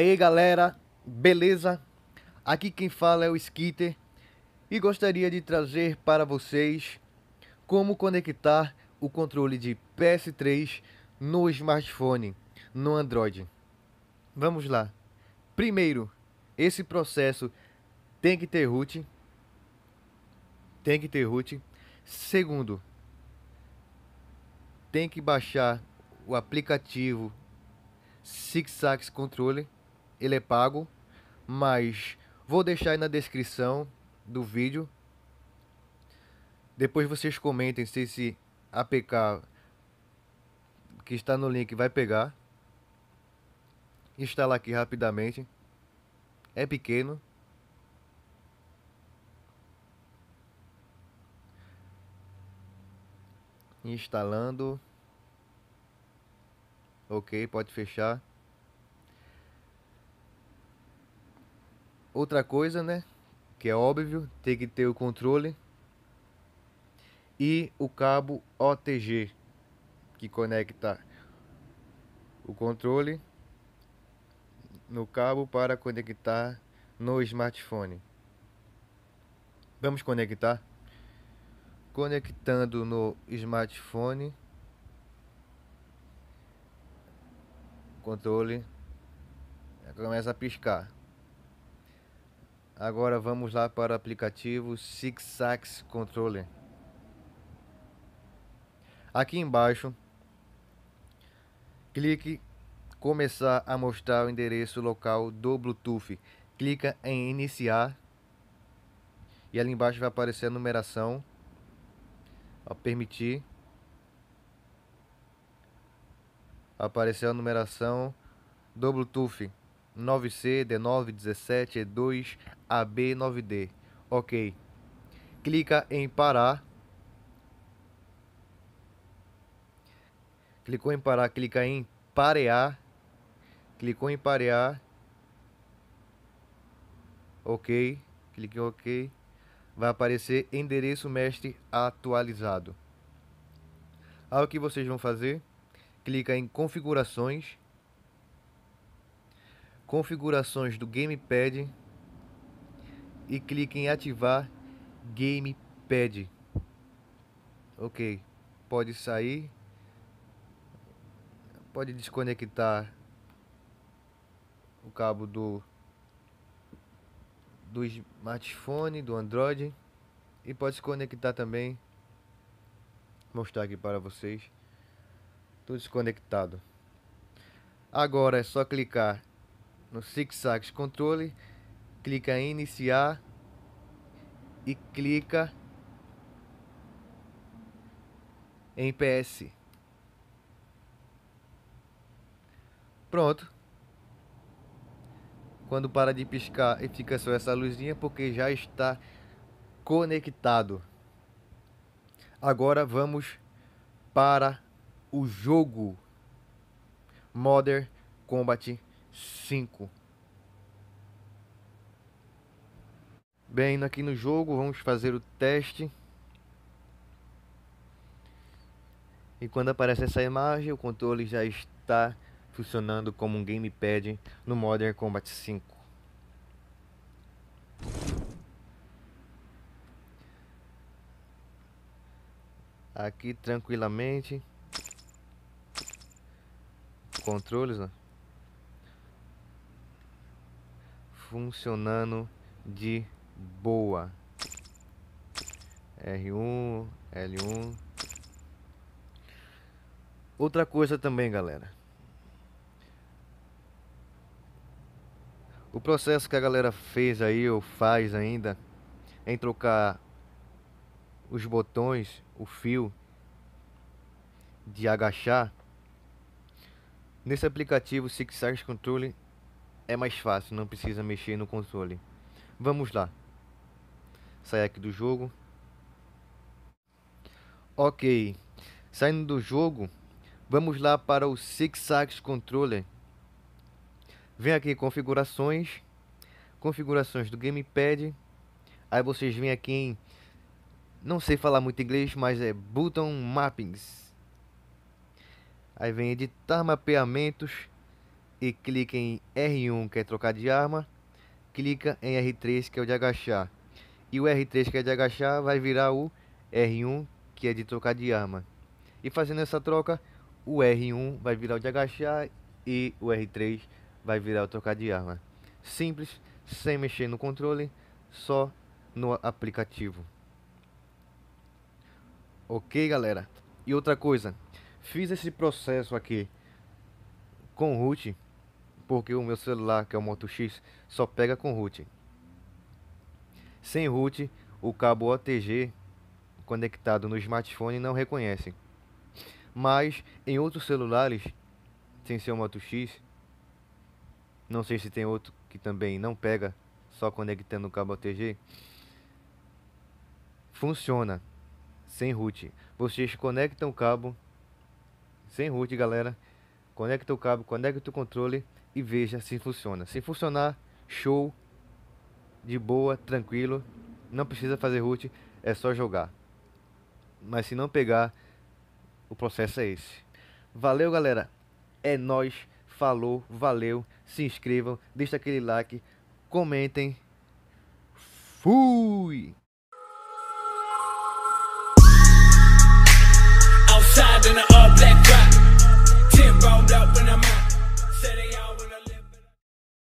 aí galera, beleza? Aqui quem fala é o Skitter e gostaria de trazer para vocês como conectar o controle de PS3 no smartphone, no Android. Vamos lá. Primeiro, esse processo tem que ter root. Tem que ter root. Segundo, tem que baixar o aplicativo Six Controller. Ele é pago, mas vou deixar aí na descrição do vídeo. Depois vocês comentem se esse APK que está no link vai pegar. Instalar aqui rapidamente. É pequeno. Instalando. Ok, pode fechar. Outra coisa, né? Que é óbvio, tem que ter o controle e o cabo OTG que conecta o controle no cabo para conectar no smartphone. Vamos conectar. Conectando no smartphone. controle começa a piscar. Agora vamos lá para o aplicativo Six Axis Controller. Aqui embaixo, clique começar a mostrar o endereço local do Bluetooth. Clica em iniciar e ali embaixo vai aparecer a numeração. Ó, permitir. apareceu a numeração do Bluetooth 9C, D9, 17, E2, AB, 9D. Ok. Clica em parar. Clicou em parar, clica em parear. Clicou em parear. Ok. Clique em OK. Vai aparecer endereço mestre atualizado. Aí o que vocês vão fazer? clica em configurações, configurações do gamepad e clique em ativar gamepad. Ok, pode sair, pode desconectar o cabo do do smartphone, do Android e pode se conectar também mostrar aqui para vocês tudo desconectado. Agora é só clicar no Six Axis Controle, clica em iniciar e clica em PS. Pronto. Quando para de piscar e fica só essa luzinha porque já está conectado. Agora vamos para o jogo Modern Combat 5. Bem, aqui no jogo vamos fazer o teste. E quando aparece essa imagem, o controle já está funcionando como um gamepad no Modern Combat 5. Aqui tranquilamente controles né? Funcionando de boa. R1 L1 outra coisa também galera. O processo que a galera fez aí ou faz ainda em trocar os botões o fio de agachar Nesse aplicativo Six Axis Control é mais fácil, não precisa mexer no controle. Vamos lá. Sai aqui do jogo. Ok. Saindo do jogo, vamos lá para o Six Axis Controller. Vem aqui configurações, configurações do gamepad. Aí vocês vêm aqui em não sei falar muito inglês, mas é button mappings. Aí vem editar mapeamentos. E clica em R1 que é trocar de arma, clica em R3 que é o de agachar. E o R3 que é de agachar vai virar o R1 que é de trocar de arma. E fazendo essa troca, o R1 vai virar o de agachar e o R3 vai virar o trocar de arma. Simples, sem mexer no controle, só no aplicativo. Ok, galera? E outra coisa, fiz esse processo aqui com root, porque o meu celular, que é o Moto X, só pega com root. Sem root, o cabo OTG conectado no smartphone não reconhece. Mas em outros celulares, sem ser o Moto X, não sei se tem outro que também não pega, só conectando o cabo OTG, funciona sem root. Vocês conectam o cabo sem root, galera. Conecta o cabo, conecta o controle e veja se funciona. Se funcionar, show, de boa, tranquilo, não precisa fazer root, é só jogar. Mas se não pegar, o processo é esse. Valeu, galera. É nós. Falou, valeu. Se inscrevam, deixa aquele like, comentem. Fui!